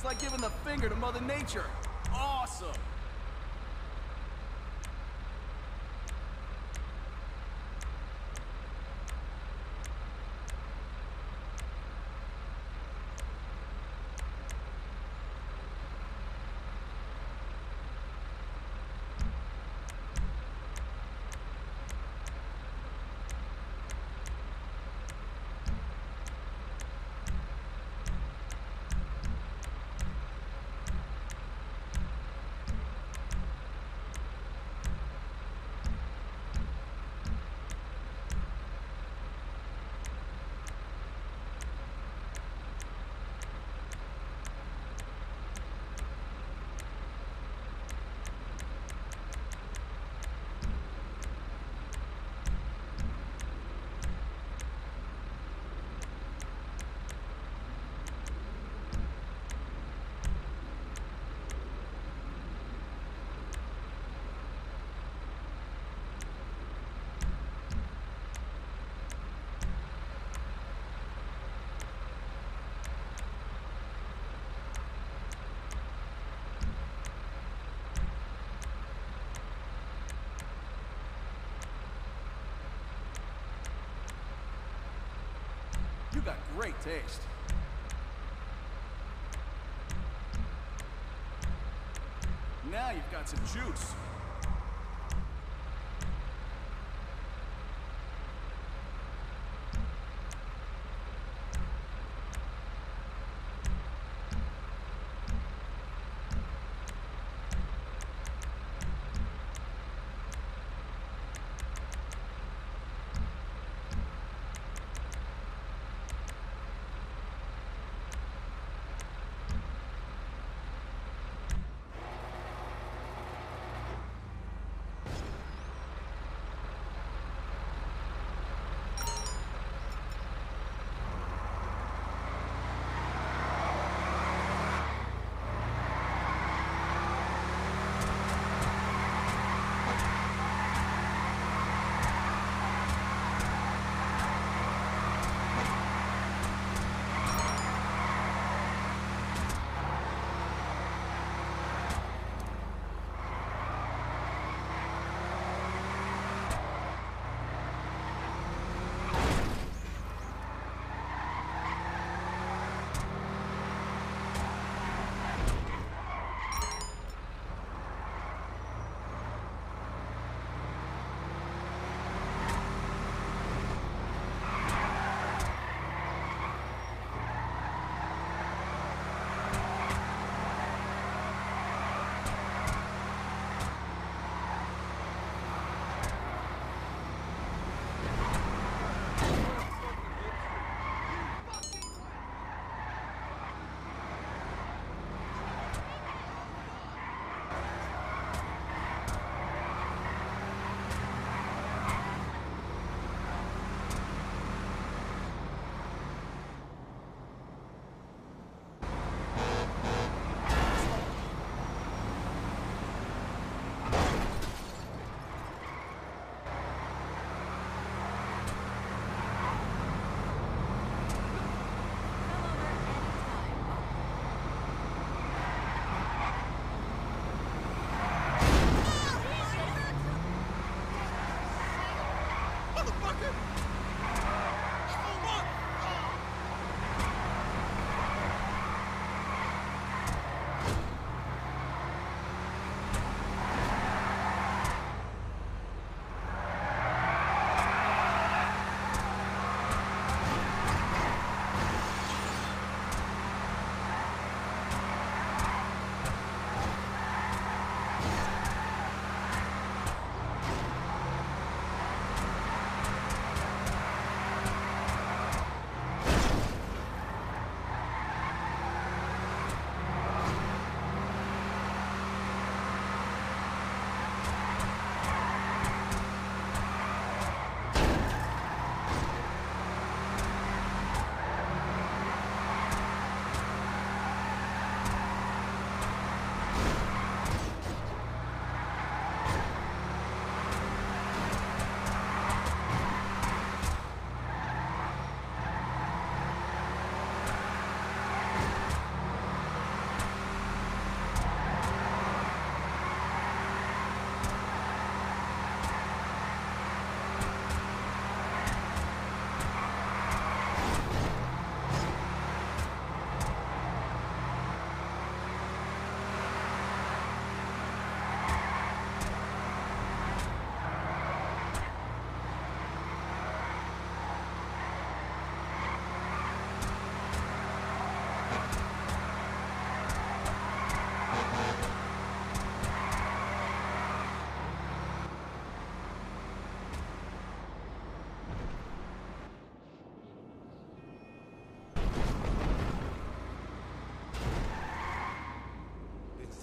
It's like giving the finger to Mother Nature. Awesome! You got great taste. Now you've got some juice.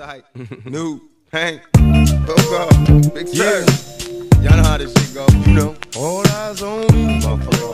Sight, New, Hank, Coco, Big Sir. Y'all know how this shit go. You know. All eyes on me. Motherfucker.